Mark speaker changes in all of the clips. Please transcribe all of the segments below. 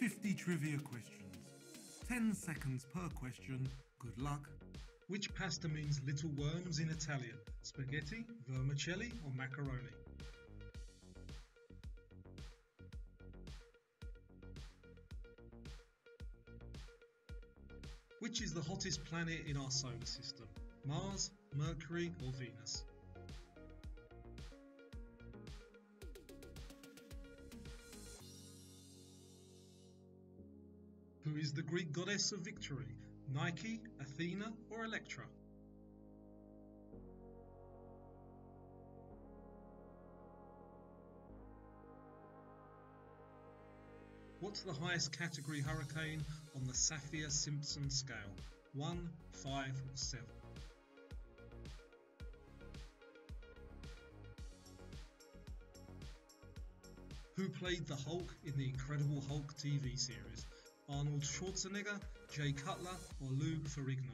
Speaker 1: 50 trivia questions. 10 seconds per question. Good luck.
Speaker 2: Which pasta means little worms in Italian? Spaghetti, vermicelli, or macaroni? Which is the hottest planet in our solar system? Mars, Mercury, or Venus? Who is the Greek goddess of victory? Nike, Athena, or Electra? What's the highest category hurricane on the Saffir Simpson scale? 1, 5, or 7? Who played the Hulk in the Incredible Hulk TV series? Arnold Schwarzenegger, Jay Cutler, or Lou Ferrigno?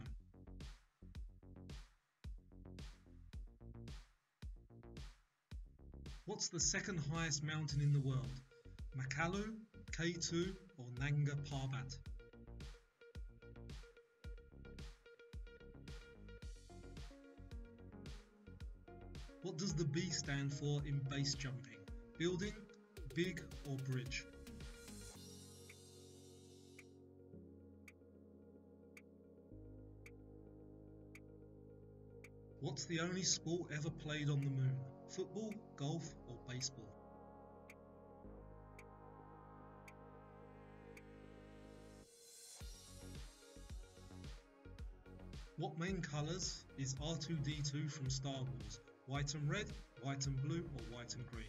Speaker 2: What's the second highest mountain in the world? Makalu, K2, or Nanga Parbat? What does the B stand for in base jumping? Building, big, or bridge? What's the only sport ever played on the moon? Football, golf, or baseball? What main colours is R2D2 from Star Wars? White and red, white and blue, or white and green?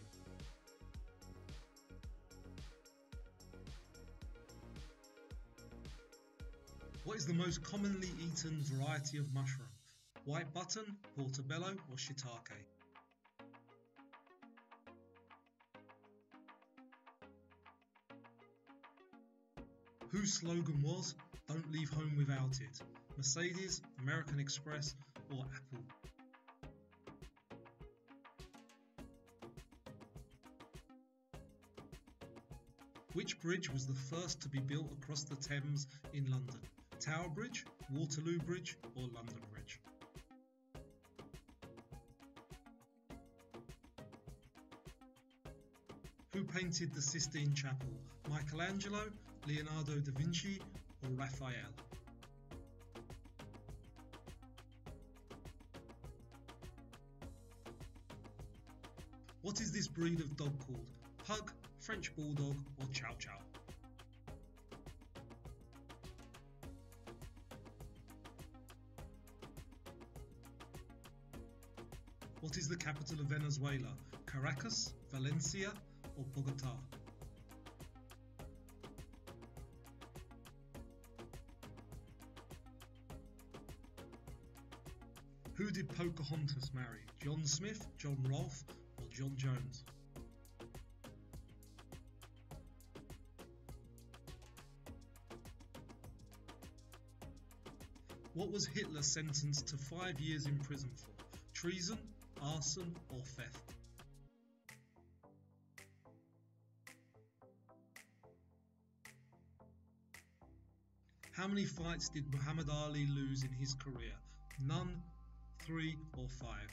Speaker 2: What is the most commonly eaten variety of mushroom? White button, portobello, or shiitake? Whose slogan was, Don't leave home without it? Mercedes, American Express, or Apple? Which bridge was the first to be built across the Thames in London? Tower Bridge, Waterloo Bridge, or London Bridge? Painted the Sistine Chapel? Michelangelo, Leonardo da Vinci, or Raphael? What is this breed of dog called? Pug, French Bulldog, or Chow Chow? What is the capital of Venezuela? Caracas, Valencia, or Bogota? Who did Pocahontas marry? John Smith, John Rolfe, or John Jones? What was Hitler sentenced to five years in prison for? Treason, arson, or theft? How many fights did Muhammad Ali lose in his career? None, three, or five?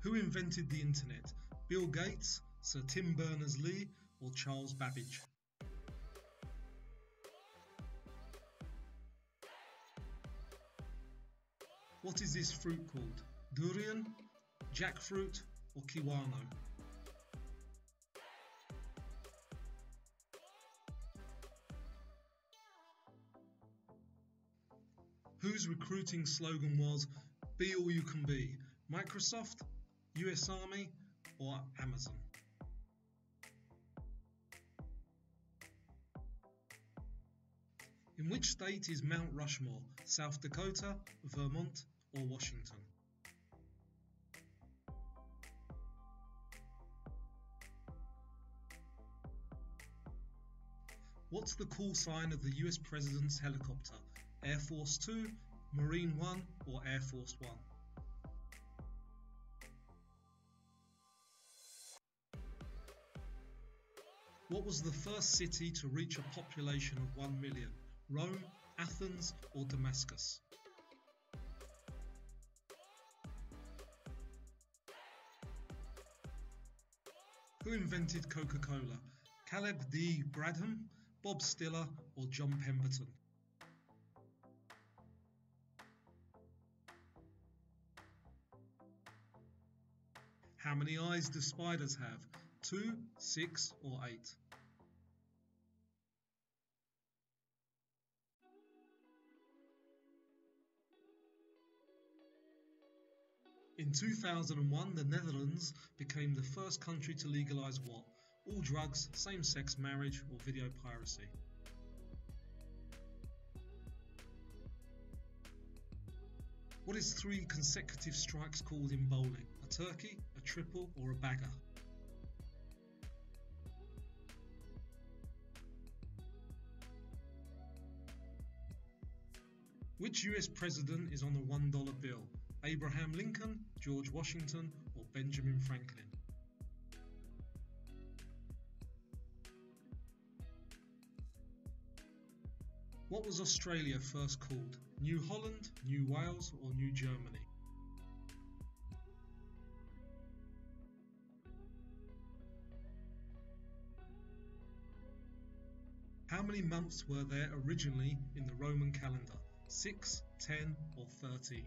Speaker 2: Who invented the internet? Bill Gates, Sir Tim Berners-Lee, or Charles Babbage? What is this fruit called? Durian, jackfruit, or kiwano? Whose recruiting slogan was Be All You Can Be? Microsoft, US Army, or Amazon? In which state is Mount Rushmore? South Dakota, Vermont, or Washington? What's the call sign of the US President's helicopter? Air Force 2, Marine 1 or Air Force 1. What was the first city to reach a population of 1 million? Rome, Athens or Damascus? Who invented Coca-Cola? Caleb D. Bradham, Bob Stiller or John Pemberton? How many eyes do spiders have? Two, six, or eight? In 2001, the Netherlands became the first country to legalise what? All drugs, same sex marriage, or video piracy. What is three consecutive strikes called in bowling? A turkey, triple, or a bagger? Which US president is on the $1 bill? Abraham Lincoln, George Washington, or Benjamin Franklin? What was Australia first called? New Holland, New Wales, or New Germany? Many months were there originally in the Roman calendar? 6, 10, or 13?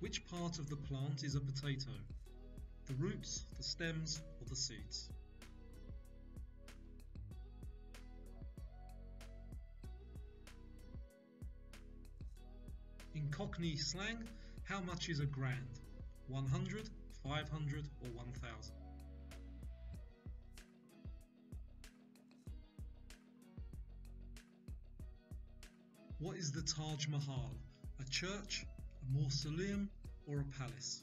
Speaker 2: Which part of the plant is a potato? The roots, the stems, or the seeds? In Cockney slang, how much is a grand? 100, 500, or 1000? What is the Taj Mahal? A church, a mausoleum, or a palace?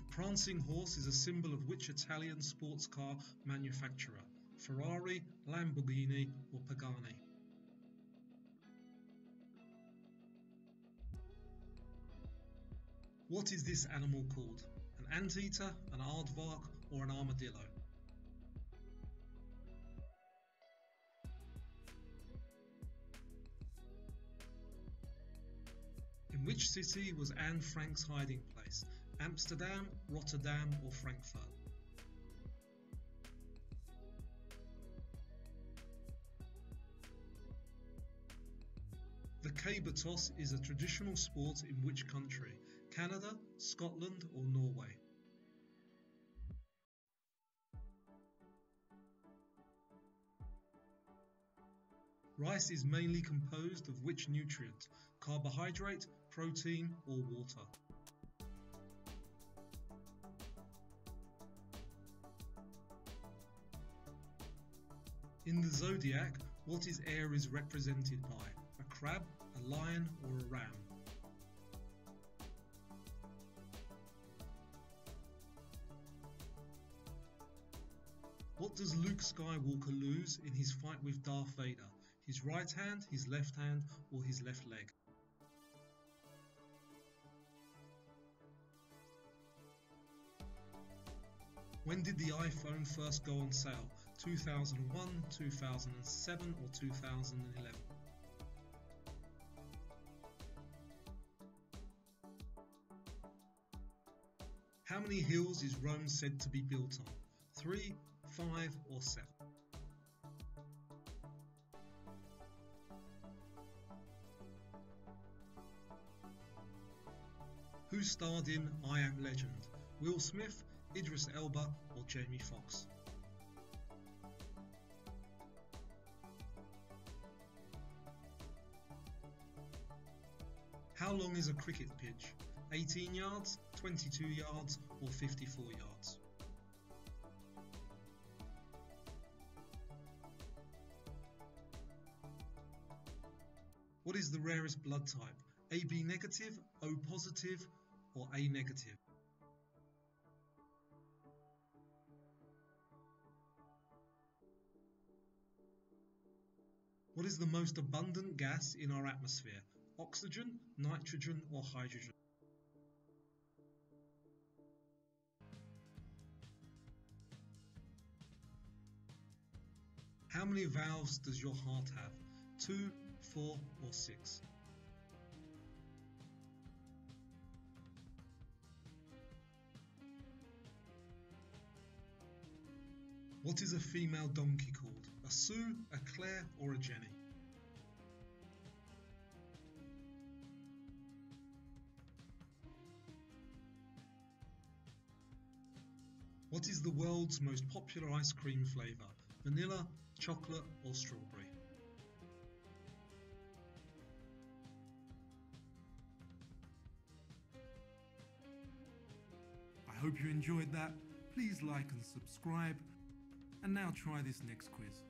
Speaker 2: The prancing horse is a symbol of which Italian sports car manufacturer? Ferrari, Lamborghini, or Pagani? What is this animal called? An anteater, an aardvark, or an armadillo? In which city was Anne Frank's hiding place? Amsterdam, Rotterdam, or Frankfurt? Caber toss is a traditional sport in which country? Canada, Scotland, or Norway? Rice is mainly composed of which nutrient? Carbohydrate, protein, or water? In the zodiac, what is Aries represented by? A crab, lion, or a ram? What does Luke Skywalker lose in his fight with Darth Vader? His right hand, his left hand, or his left leg? When did the iPhone first go on sale? 2001, 2007, or 2011? How many hills is Rome said to be built on? Three, five, or seven? Who starred in I Am Legend? Will Smith, Idris Elba, or Jamie Foxx? How long is a cricket pitch? 18 yards, 22 yards, or 54 yards? What is the rarest blood type? AB negative, O positive, or A negative? What is the most abundant gas in our atmosphere? Oxygen, nitrogen, or hydrogen? How many valves does your heart have? Two, four, or six? What is a female donkey called? A Sue, a Claire, or a Jenny? What is the world's most popular ice cream flavour? Vanilla, chocolate, or strawberry?
Speaker 1: I hope you enjoyed that. Please like and subscribe. And now try this next quiz.